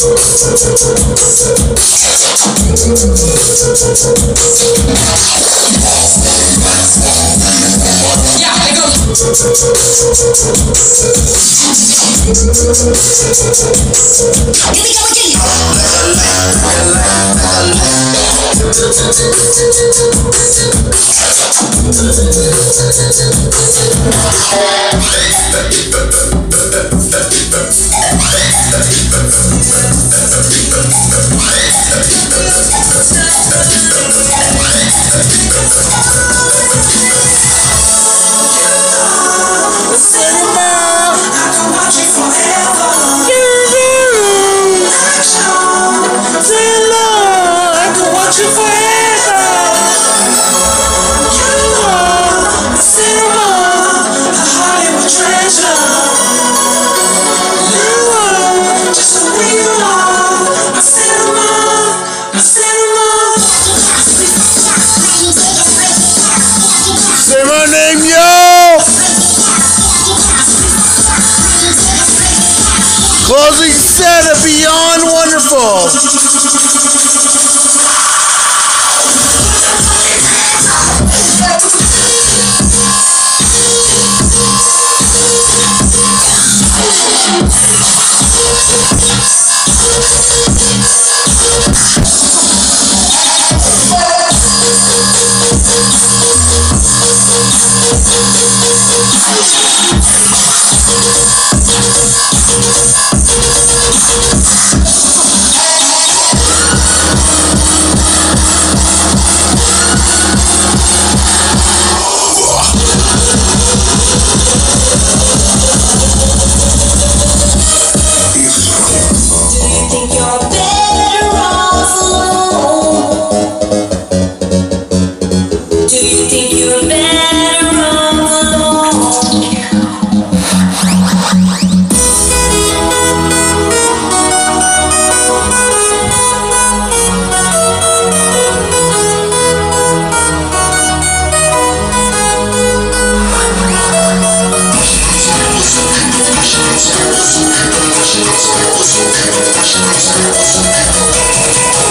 Yeah, I go. Here Closing set of Beyond Wonderland.「しまっちゃうま」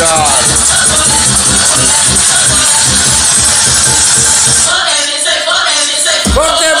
God. Fuck that!